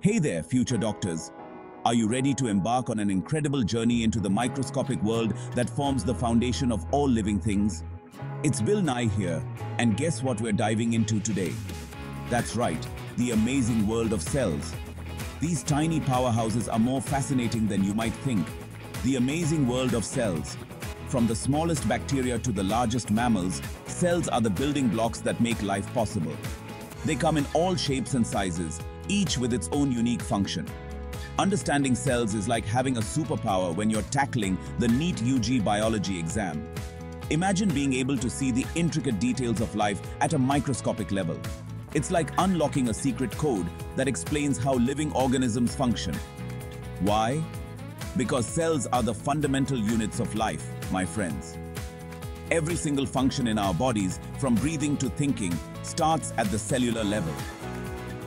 Hey there, future doctors. Are you ready to embark on an incredible journey into the microscopic world that forms the foundation of all living things? It's Bill Nye here, and guess what we're diving into today? That's right, the amazing world of cells. These tiny powerhouses are more fascinating than you might think. The amazing world of cells. From the smallest bacteria to the largest mammals, cells are the building blocks that make life possible. They come in all shapes and sizes, each with its own unique function. Understanding cells is like having a superpower when you're tackling the NEET UG biology exam. Imagine being able to see the intricate details of life at a microscopic level. It's like unlocking a secret code that explains how living organisms function. Why? Because cells are the fundamental units of life, my friends. Every single function in our bodies, from breathing to thinking, starts at the cellular level.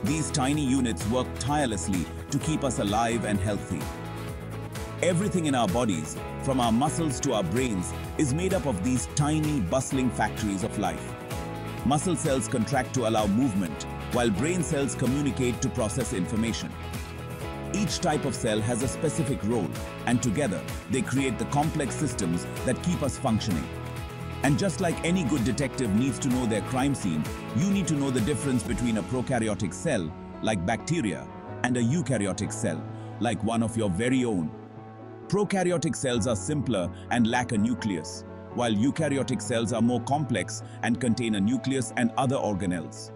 These tiny units work tirelessly to keep us alive and healthy. Everything in our bodies, from our muscles to our brains, is made up of these tiny, bustling factories of life. Muscle cells contract to allow movement, while brain cells communicate to process information. Each type of cell has a specific role, and together they create the complex systems that keep us functioning. And just like any good detective needs to know their crime scene, you need to know the difference between a prokaryotic cell, like bacteria, and a eukaryotic cell, like one of your very own. Prokaryotic cells are simpler and lack a nucleus, while eukaryotic cells are more complex and contain a nucleus and other organelles.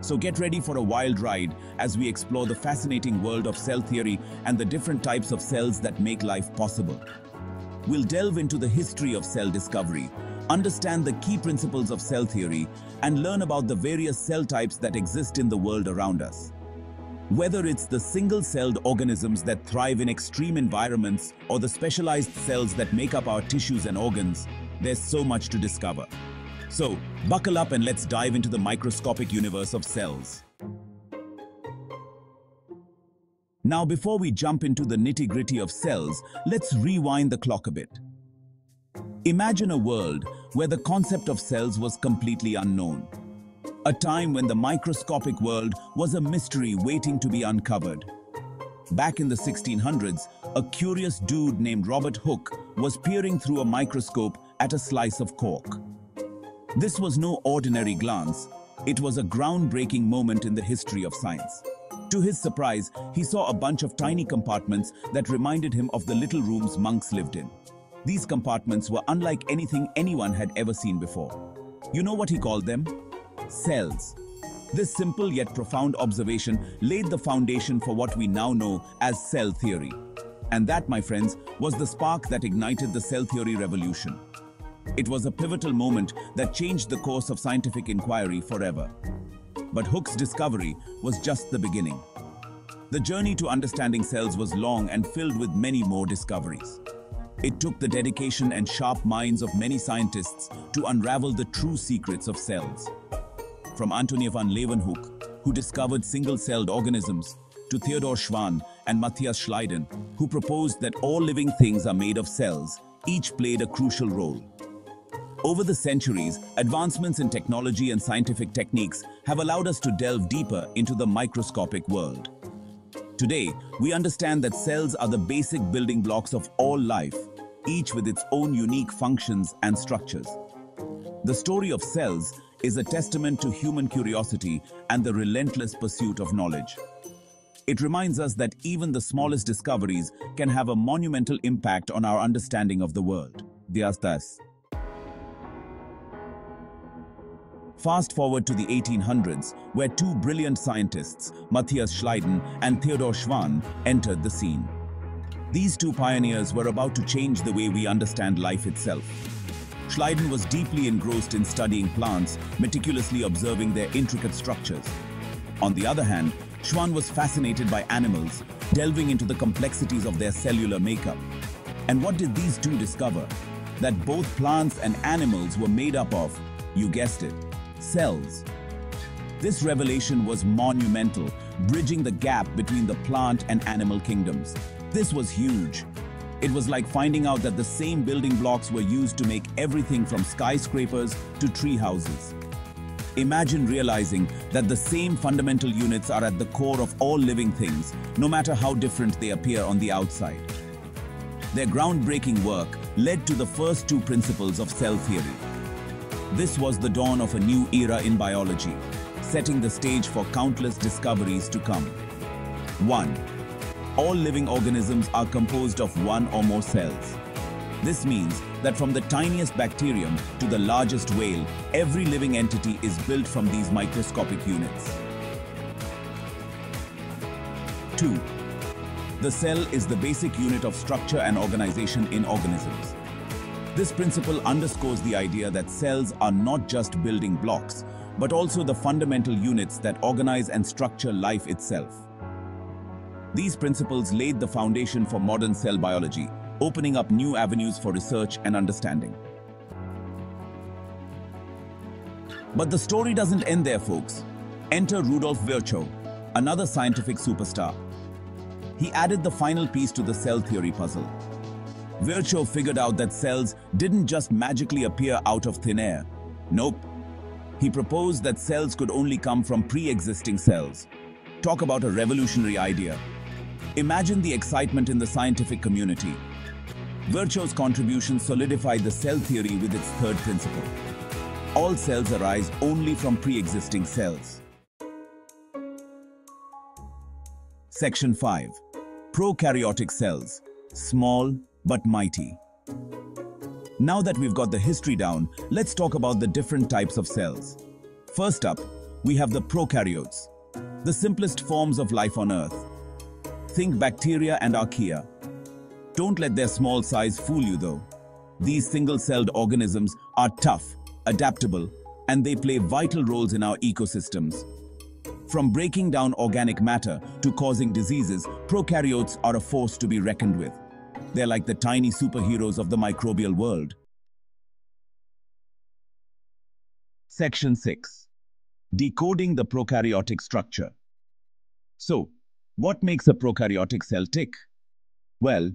So get ready for a wild ride as we explore the fascinating world of cell theory and the different types of cells that make life possible. We'll delve into the history of cell discovery, understand the key principles of cell theory, and learn about the various cell types that exist in the world around us. Whether it's the single-celled organisms that thrive in extreme environments or the specialized cells that make up our tissues and organs, there's so much to discover. So, buckle up and let's dive into the microscopic universe of cells. Now, before we jump into the nitty-gritty of cells, let's rewind the clock a bit. Imagine a world where the concept of cells was completely unknown. A time when the microscopic world was a mystery waiting to be uncovered. Back in the 1600s, a curious dude named Robert Hooke was peering through a microscope at a slice of cork. This was no ordinary glance. It was a groundbreaking moment in the history of science. To his surprise, he saw a bunch of tiny compartments that reminded him of the little rooms monks lived in. These compartments were unlike anything anyone had ever seen before. You know what he called them? Cells. This simple yet profound observation laid the foundation for what we now know as cell theory. And that, my friends, was the spark that ignited the cell theory revolution. It was a pivotal moment that changed the course of scientific inquiry forever. But Hooke's discovery was just the beginning. The journey to understanding cells was long and filled with many more discoveries. It took the dedication and sharp minds of many scientists to unravel the true secrets of cells. From Antony van Leeuwenhoek, who discovered single-celled organisms, to Theodor Schwann and Matthias Schleiden, who proposed that all living things are made of cells, each played a crucial role. Over the centuries, advancements in technology and scientific techniques have allowed us to delve deeper into the microscopic world. Today, we understand that cells are the basic building blocks of all life, each with its own unique functions and structures. The story of cells is a testament to human curiosity and the relentless pursuit of knowledge. It reminds us that even the smallest discoveries can have a monumental impact on our understanding of the world. Diastas. Fast forward to the 1800s, where two brilliant scientists, Matthias Schleiden and Theodor Schwann, entered the scene. These two pioneers were about to change the way we understand life itself. Schleiden was deeply engrossed in studying plants, meticulously observing their intricate structures. On the other hand, Schwann was fascinated by animals, delving into the complexities of their cellular makeup. And what did these two discover? That both plants and animals were made up of, you guessed it, cells. This revelation was monumental, bridging the gap between the plant and animal kingdoms. This was huge. It was like finding out that the same building blocks were used to make everything from skyscrapers to tree houses. Imagine realizing that the same fundamental units are at the core of all living things, no matter how different they appear on the outside. Their groundbreaking work led to the first two principles of cell theory. This was the dawn of a new era in biology, setting the stage for countless discoveries to come. 1. All living organisms are composed of one or more cells. This means that from the tiniest bacterium to the largest whale, every living entity is built from these microscopic units. 2. The cell is the basic unit of structure and organization in organisms. This principle underscores the idea that cells are not just building blocks, but also the fundamental units that organize and structure life itself. These principles laid the foundation for modern cell biology, opening up new avenues for research and understanding. But the story doesn't end there, folks. Enter Rudolf Virchow, another scientific superstar. He added the final piece to the cell theory puzzle. Virchow figured out that cells didn't just magically appear out of thin air. Nope. He proposed that cells could only come from pre-existing cells. Talk about a revolutionary idea. Imagine the excitement in the scientific community Virchow's contribution solidified the cell theory with its third principle. All cells arise only from pre-existing cells. Section 5. Prokaryotic cells. Small but mighty. Now that we've got the history down, let's talk about the different types of cells. First up, we have the prokaryotes, the simplest forms of life on Earth. Think bacteria and archaea, don't let their small size fool you though. These single-celled organisms are tough, adaptable, and they play vital roles in our ecosystems. From breaking down organic matter to causing diseases, prokaryotes are a force to be reckoned with. They're like the tiny superheroes of the microbial world. Section 6. Decoding the prokaryotic structure. So, what makes a prokaryotic cell tick? Well,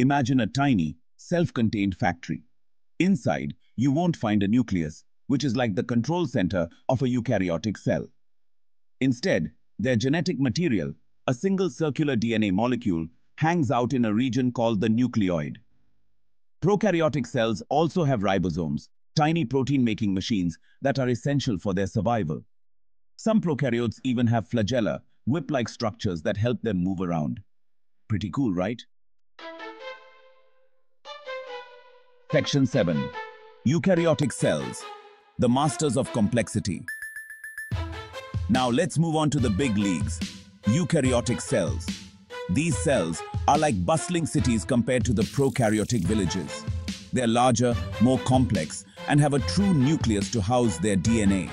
Imagine a tiny, self-contained factory. Inside, you won't find a nucleus, which is like the control center of a eukaryotic cell. Instead, their genetic material, a single circular DNA molecule, hangs out in a region called the nucleoid. Prokaryotic cells also have ribosomes, tiny protein-making machines that are essential for their survival. Some prokaryotes even have flagella, whip-like structures that help them move around. Pretty cool, right? Section 7. Eukaryotic cells, the masters of complexity. Now let's move on to the big leagues, eukaryotic cells. These cells are like bustling cities compared to the prokaryotic villages. They're larger, more complex, and have a true nucleus to house their DNA.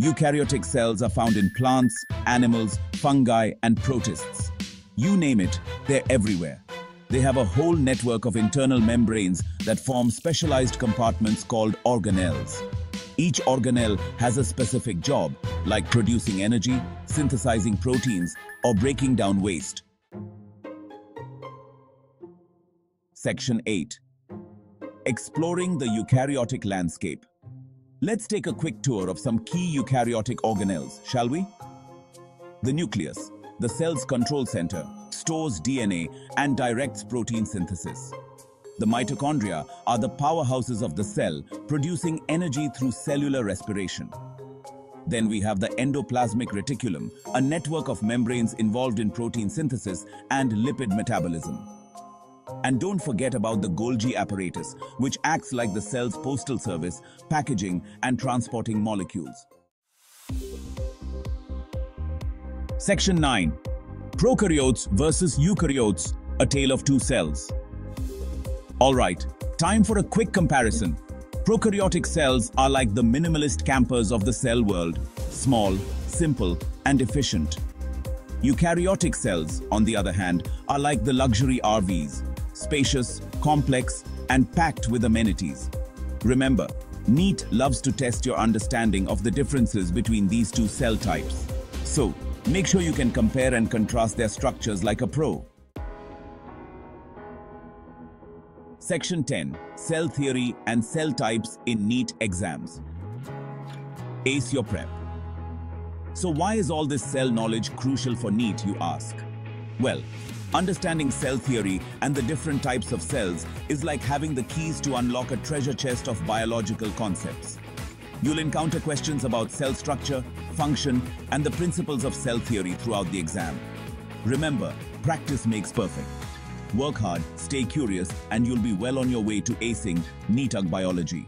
Eukaryotic cells are found in plants, animals, fungi, and protists. You name it, they're everywhere. They have a whole network of internal membranes that form specialized compartments called organelles. Each organelle has a specific job, like producing energy, synthesizing proteins, or breaking down waste. Section 8. Exploring the eukaryotic landscape. Let's take a quick tour of some key eukaryotic organelles, shall we? The nucleus, the cell's control center, stores DNA and directs protein synthesis. The mitochondria are the powerhouses of the cell, producing energy through cellular respiration. Then we have the endoplasmic reticulum, a network of membranes involved in protein synthesis and lipid metabolism. And don't forget about the Golgi apparatus, which acts like the cell's postal service, packaging and transporting molecules. Section 9. Prokaryotes versus Eukaryotes, a tale of two cells. Alright, time for a quick comparison. Prokaryotic cells are like the minimalist campers of the cell world, small, simple, and efficient. Eukaryotic cells, on the other hand, are like the luxury RVs, spacious, complex, and packed with amenities. Remember, NEET loves to test your understanding of the differences between these two cell types. So, Make sure you can compare and contrast their structures like a pro. Section 10. Cell Theory and Cell Types in NEET Exams. Ace your prep. So why is all this cell knowledge crucial for NEET, you ask? Well, understanding cell theory and the different types of cells is like having the keys to unlock a treasure chest of biological concepts. You'll encounter questions about cell structure, function, and the principles of cell theory throughout the exam. Remember, practice makes perfect. Work hard, stay curious, and you'll be well on your way to acing NEET UG Biology.